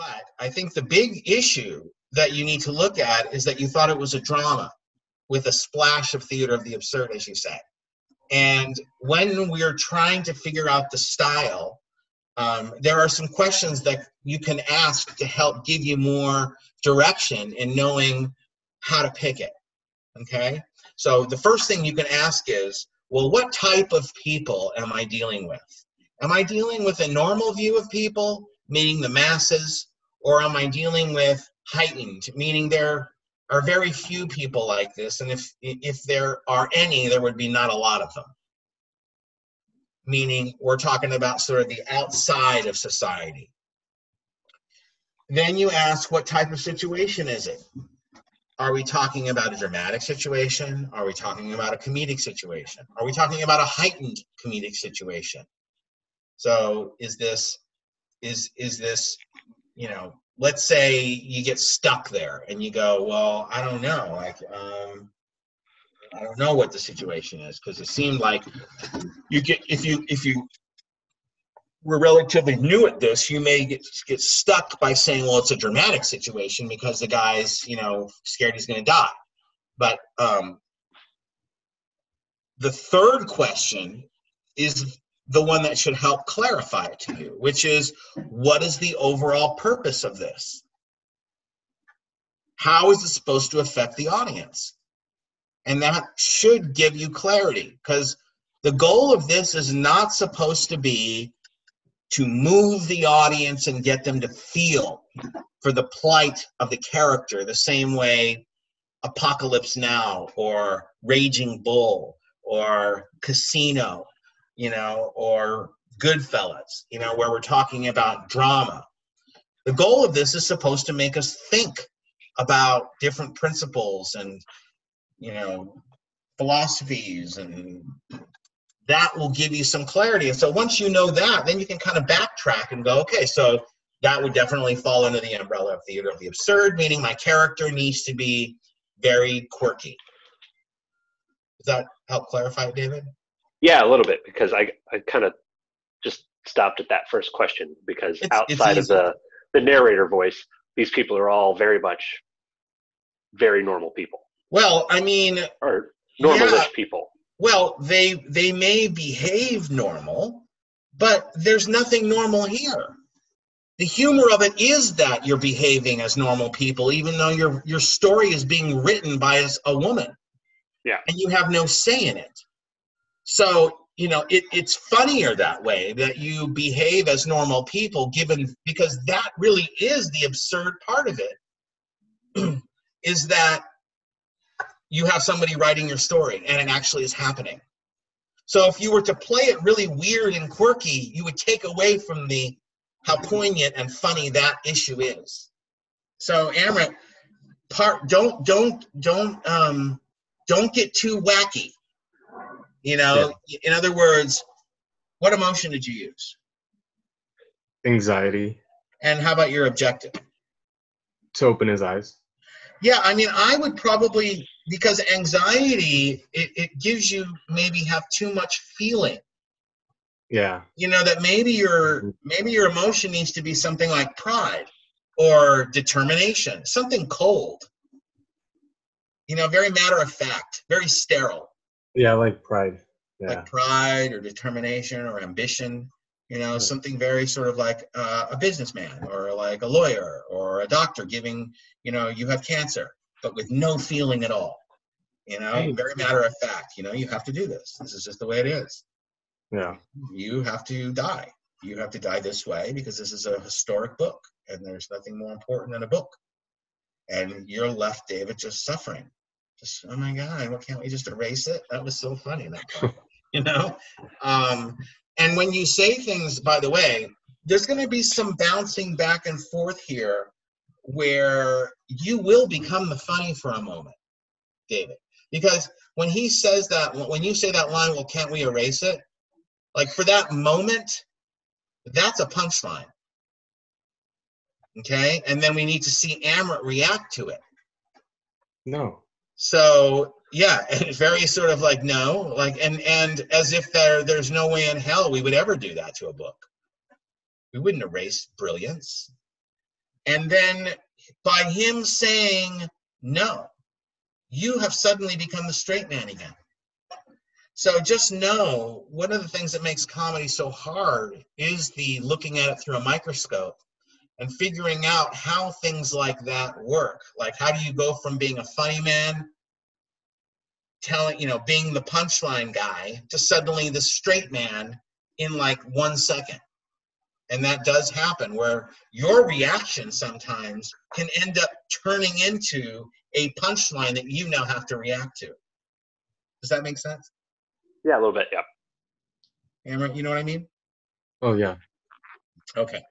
But I think the big issue that you need to look at is that you thought it was a drama with a splash of theater of the absurd, as you said. And when we're trying to figure out the style, um, there are some questions that you can ask to help give you more direction in knowing how to pick it. Okay? So the first thing you can ask is, well, what type of people am I dealing with? Am I dealing with a normal view of people, meaning the masses, or am I dealing with heightened, meaning there are very few people like this, and if if there are any, there would be not a lot of them. Meaning we're talking about sort of the outside of society. Then you ask, what type of situation is it? Are we talking about a dramatic situation? Are we talking about a comedic situation? Are we talking about a heightened comedic situation? So is this is is this you know let's say you get stuck there and you go well I don't know like um, I don't know what the situation is because it seemed like you get if you if you were relatively new at this, you may get get stuck by saying, "Well, it's a dramatic situation because the guy's, you know, scared he's going to die." But um, the third question is the one that should help clarify it to you, which is, what is the overall purpose of this? How is it supposed to affect the audience? And that should give you clarity because the goal of this is not supposed to be to move the audience and get them to feel for the plight of the character the same way Apocalypse Now or Raging Bull or Casino, you know, or Goodfellas, you know, where we're talking about drama. The goal of this is supposed to make us think about different principles and, you know, philosophies and that will give you some clarity. And so once you know that, then you can kind of backtrack and go, okay, so that would definitely fall under the umbrella of theater of the absurd, meaning my character needs to be very quirky. Does that help clarify David? Yeah, a little bit because I I kind of just stopped at that first question because it's, outside it's of the the narrator voice, these people are all very much very normal people. Well, I mean, or normalish yeah, people. Well they they may behave normal but there's nothing normal here. The humor of it is that you're behaving as normal people even though your your story is being written by a woman. Yeah. And you have no say in it so you know it, it's funnier that way that you behave as normal people given because that really is the absurd part of it is that you have somebody writing your story and it actually is happening. So if you were to play it really weird and quirky, you would take away from the how poignant and funny that issue is. So Amrit, part don't don't don't um don't get too wacky. You know, yeah. in other words, what emotion did you use? Anxiety. And how about your objective? To open his eyes. Yeah, I mean, I would probably because anxiety it, it gives you maybe have too much feeling yeah you know that maybe your mm-hmm. maybe your emotion needs to be something like pride or determination something cold you know very matter of fact very sterile yeah like pride yeah. like pride or determination or ambition you know something very sort of like uh, a businessman or like a lawyer or a doctor giving you know you have cancer but with no feeling at all. You know, very matter of fact, you know, you have to do this. This is just the way it is. Yeah. You have to die. You have to die this way because this is a historic book and there's nothing more important than a book. And you're left, David, just suffering. Just, oh my God, why can't we just erase it? That was so funny, that part. you know? Um, and when you say things, by the way, there's going to be some bouncing back and forth here where you will become the funny for a moment, David. Because when he says that, when you say that line, well, can't we erase it? Like for that moment, that's a punchline. Okay? And then we need to see Amrit react to it. No. So yeah, and very sort of like no, like and and as if there there's no way in hell we would ever do that to a book. We wouldn't erase brilliance And then by him saying no, you have suddenly become the straight man again. So just know one of the things that makes comedy so hard is the looking at it through a microscope and figuring out how things like that work. Like how do you go from being a funny man, telling, you know, being the punchline guy to suddenly the straight man in like one second. And that does happen where your reaction sometimes can end up turning into a punchline that you now have to react to. Does that make sense? Yeah, a little bit. Yeah. Amber, you know what I mean? Oh yeah. Okay.